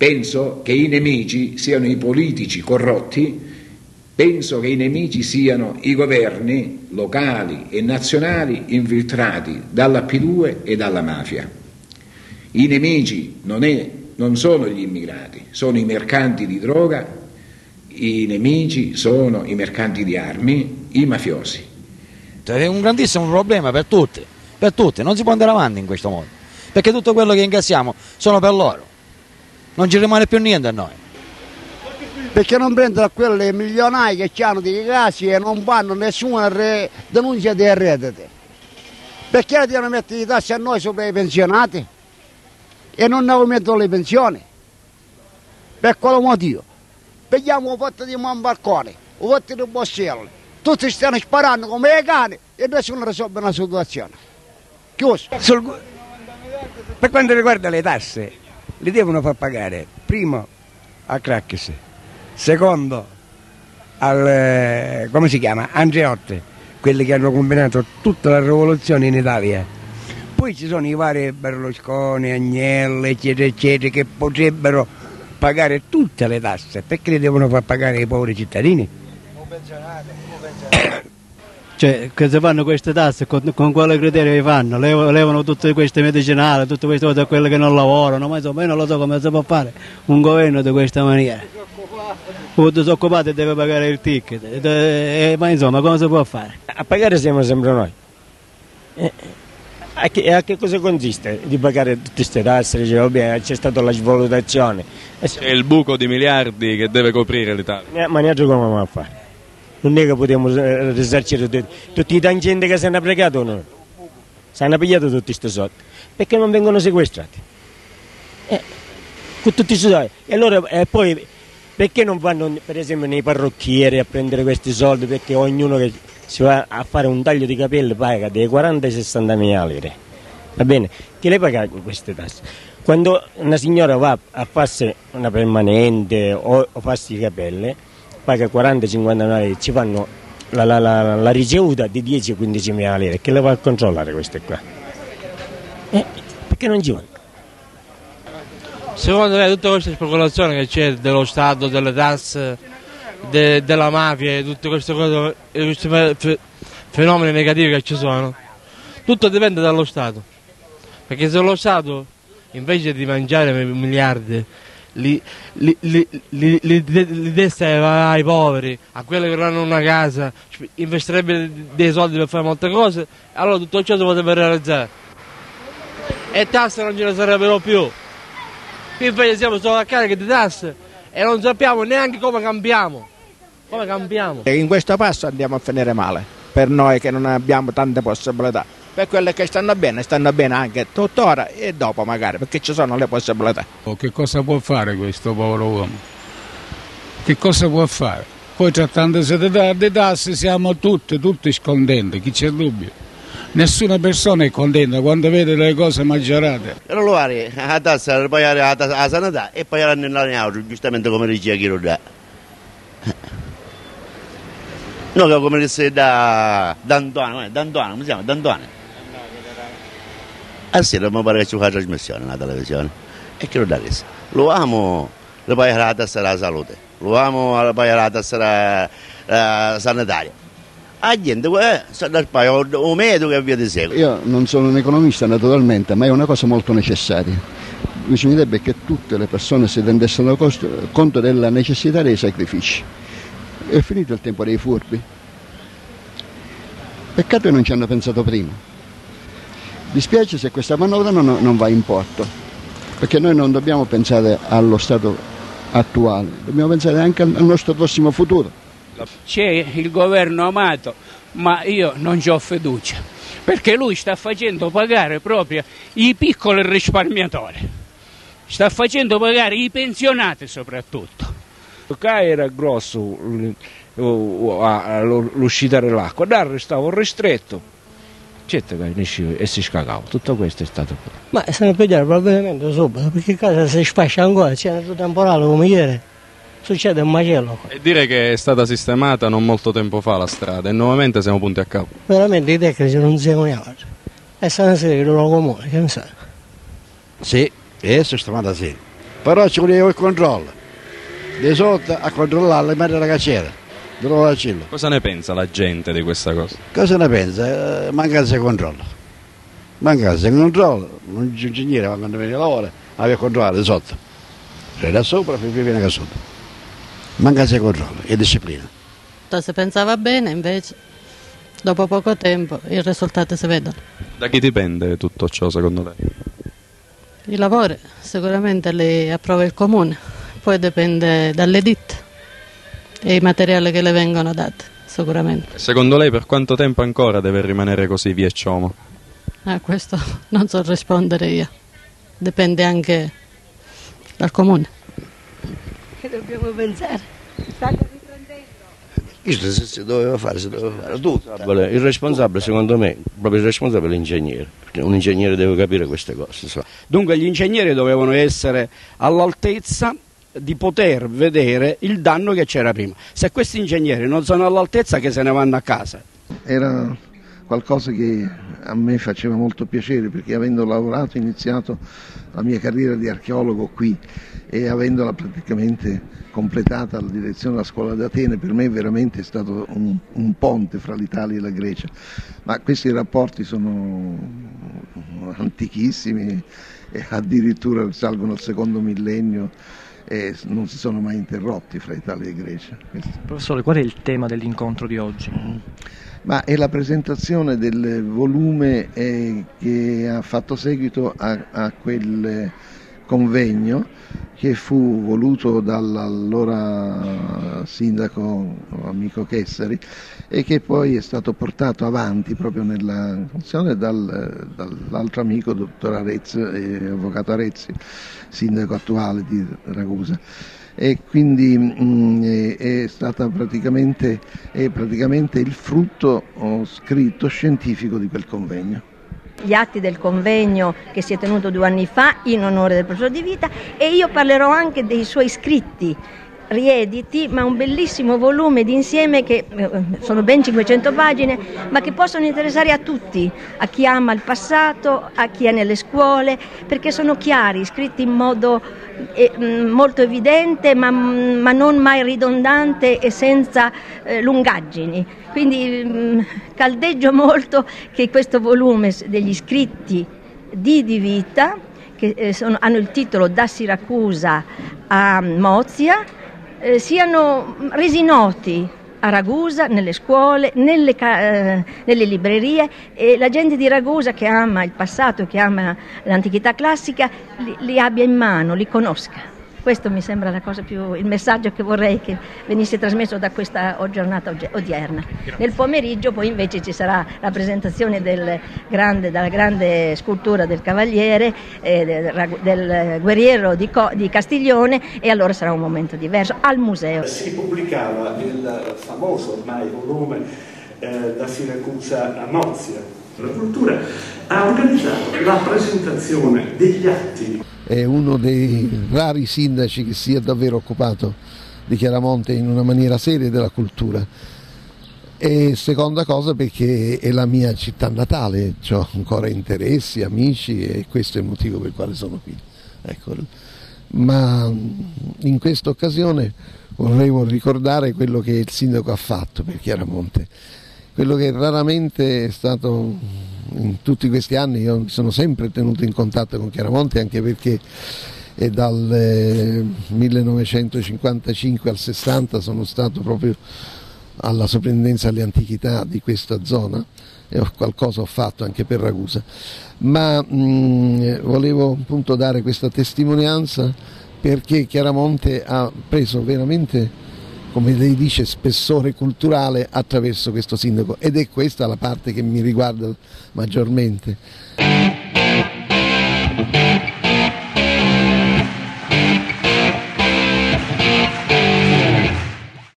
Penso che i nemici siano i politici corrotti, penso che i nemici siano i governi locali e nazionali infiltrati dalla P2 e dalla mafia. I nemici non, è, non sono gli immigrati, sono i mercanti di droga, i nemici sono i mercanti di armi, i mafiosi. È un grandissimo problema per tutti, per tutti, non si può andare avanti in questo modo, perché tutto quello che incassiamo sono per loro, non ci rimane più niente a noi. Perché non prendono quelle milionari che hanno dei casi e non fanno nessuna denuncia dei redditi? Perché devono mettere i tassi a noi sopra i pensionati? e non aumentano le pensioni. Per quale motivo? Vediamo un voto di un balcone, un voto di Bosselli, tutti stanno sparando come i cani e nessuno risolve la situazione. Chiuso. Sul... Per quanto riguarda le tasse, le devono far pagare primo a Crackis, secondo al, eh, come si chiama, Andreotti, quelli che hanno combinato tutta la rivoluzione in Italia. Poi ci sono i vari Berlusconi, Agnelli, eccetera, eccetera, che potrebbero pagare tutte le tasse, perché le devono far pagare i poveri cittadini? Cioè, che se fanno queste tasse, con, con quale criterio le fanno? Levano, levano tutte queste medicinali, tutte queste cose a quelle che non lavorano, ma insomma io non lo so come si può fare un governo di questa maniera. Un disoccupato deve pagare il ticket, e, ma insomma come si può fare? A pagare siamo sempre noi. Eh, a che, a che, cosa consiste di pagare tutte queste tasse? c'è stata la svalutazione. C'è il buco di miliardi che deve coprire l'Italia. Ma neanche come va a fare? Non è che possiamo eh, risarcire tutti, tutti i tangenti che si hanno pregato noi. Si hanno pigliato tutti questi soldi. Perché non vengono sequestrati? Eh, con tutti questi soldi. E allora e poi perché non vanno per esempio nei parrucchieri a prendere questi soldi? Perché ognuno che si va a fare un taglio di capelli paga dei 40 ai 60 mila lire. Va bene? Chi le paga queste tasse? Quando una signora va a farsi una permanente o, o farsi i capelli, paga 40-50 mila lire, ci fanno la, la, la, la ricevuta di 10-15 mila lire. Chi le va a controllare queste qua? Eh, perché non ci vanno? Secondo me tutta questa speculazione che c'è dello Stato, delle tasse, de, della mafia e queste cose, questi fenomeni negativi che ci sono, tutto dipende dallo Stato. Perché se lo Stato invece di mangiare miliardi li, li, li, li, desta ai poveri, a quelli che non hanno una casa, investirebbe dei soldi per fare molte cose, allora tutto ciò si potrebbe realizzare. E tasse non ce ne sarebbero più. Qui invece siamo solo a carica di tasse e non sappiamo neanche come cambiamo. Come cambiamo? In questo passo andiamo a finire male, per noi che non abbiamo tante possibilità. Per quelle che stanno bene, stanno bene anche tuttora e dopo magari, perché ci sono le possibilità. Oh, che cosa può fare questo povero uomo? Che cosa può fare? Poi trattandosi di tasse siamo tutti, tutti scontenti, chi c'è dubbio? Nessuna persona è contenta quando vede le cose maggiorate. Allora, la tassa per pagare la sanità e poi nell'auto, giustamente come diceva chi lo dà. No, come disse da D'Antuano, eh, D'Antuano, come si chiama? D'Antuano. A sera mi pare che c'è una trasmissione nella televisione. E che lo dà adesso? Lo amo, la tassa della salute, lo amo la tassa uh, sanitaria. A gente, eh, sta da paio un medico e via di seguito. Io non sono un economista naturalmente, ma è una cosa molto necessaria. Bisognerebbe che tutte le persone si rendessero conto della necessità dei sacrifici è finito il tempo dei furbi. Peccato che non ci hanno pensato prima. Dispiace se questa manovra non, non va in porto, perché noi non dobbiamo pensare allo stato attuale, dobbiamo pensare anche al nostro prossimo futuro. C'è il governo amato, ma io non ci ho fiducia, perché lui sta facendo pagare proprio i piccoli risparmiatori, sta facendo pagare i pensionati soprattutto. Qua era grosso l'uscita dell'acqua, da restava ristretto. Certo che e si scagava, tutto questo è stato qui. Ma se ne pigliare probabilmente subito, perché casa si spaccia ancora, c'è un temporale come ieri, succede un macello. E dire che è stata sistemata non molto tempo fa la strada e nuovamente siamo punti a capo. Veramente i tecnici non seguono niente. E stanno a seguire il loro comune, che ne sa? Sì, è sistemata sì però ci voleva il controllo, di sotto a controllare in maniera che c'era, dove facillo. Cosa ne pensa la gente di questa cosa? Cosa ne pensa? Eh, mancanza di controllo. Mancanza di controllo, un ingegnere quando viene a lavorare aveva controllato di sotto, cioè da sopra più viene da sotto. Mancanza di controllo e disciplina. Si pensava bene, invece dopo poco tempo i risultati si vedono. Da chi dipende tutto ciò secondo lei? I lavori sicuramente li approva il comune, poi dipende dalle ditte e i materiali che le vengono dati, sicuramente. Secondo lei per quanto tempo ancora deve rimanere così via Ciomo? A questo non so rispondere io, dipende dal comune. Che dobbiamo pensare? Questo si, si doveva fare, si doveva fare tutto. Il responsabile, secondo me, proprio il responsabile è l'ingegnere, perché un ingegnere deve capire queste cose. Dunque gli ingegneri dovevano essere all'altezza di poter vedere il danno che c'era prima. Se questi ingegneri non sono all'altezza che se ne vanno a casa. Era qualcosa che a me faceva molto piacere perché avendo lavorato iniziato la mia carriera di archeologo qui e avendola praticamente completata alla direzione della scuola d'Atene per me veramente è stato un, un ponte fra l'Italia e la Grecia, ma questi rapporti sono antichissimi e addirittura risalgono al secondo millennio e non si sono mai interrotti fra Italia e Grecia. Professore, qual è il tema dell'incontro di oggi? Ma è la presentazione del volume eh, che ha fatto seguito a, a quel convegno che fu voluto dall'allora sindaco amico Chessari e che poi è stato portato avanti proprio nella funzione dal, dall'altro amico, dottor Arezzi, eh, avvocato Arezzi, sindaco attuale di Ragusa. E quindi mh, è, è stata praticamente, praticamente il frutto oh, scritto scientifico di quel convegno gli atti del convegno che si è tenuto due anni fa in onore del professor Di Vita e io parlerò anche dei suoi scritti riediti, ma un bellissimo volume d'insieme che eh, sono ben 500 pagine, ma che possono interessare a tutti, a chi ama il passato, a chi è nelle scuole, perché sono chiari, scritti in modo eh, molto evidente, ma, ma, non mai ridondante e senza eh, lungaggini. Quindi mh, caldeggio molto che questo volume degli scritti di Di Vita, che eh, sono, hanno il titolo Da Siracusa a Mozia, eh, siano resi noti a Ragusa, nelle scuole, nelle, eh, nelle, librerie e la gente di Ragusa che ama il passato, che ama l'antichità classica, li, li abbia in mano, li conosca. Questo mi sembra più, il messaggio che vorrei che venisse trasmesso da questa giornata odierna. Nel pomeriggio poi invece ci sarà la presentazione del grande, della grande scultura del cavaliere, eh, del, del, guerriero di, di, Castiglione e allora sarà un momento diverso al museo. Si pubblicava il famoso ormai volume eh, da Siracusa a Mozia. La cultura ha organizzato la presentazione degli atti è uno dei rari sindaci che si è davvero occupato di Chiaramonte in una maniera seria della cultura. E seconda cosa perché è la mia città natale, ho ancora interessi, amici e questo è il motivo per il quale sono qui. Ecco. Ma in questa occasione vorrei ricordare quello che il sindaco ha fatto per Chiaramonte, quello che raramente è stato in tutti questi anni io mi sono sempre tenuto in contatto con Chiaramonte anche perché è dal eh, 1955 al 60 sono stato proprio alla soprintendenza alle antichità di questa zona e qualcosa ho fatto anche per Ragusa, ma mh, volevo appunto dare questa testimonianza perché Chiaramonte ha preso veramente come lei dice, spessore culturale attraverso questo sindaco ed è questa la parte che mi riguarda maggiormente.